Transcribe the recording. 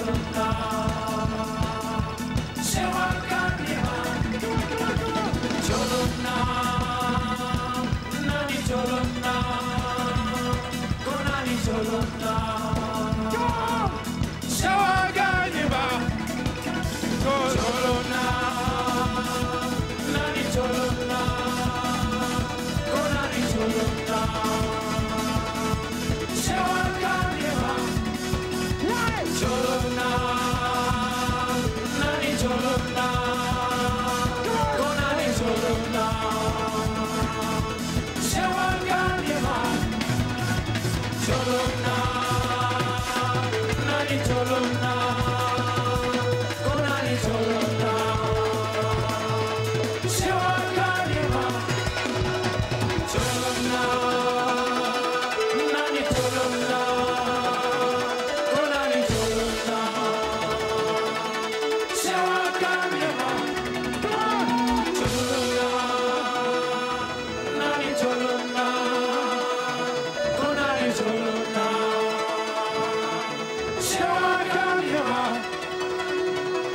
Cholona,